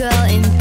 girl in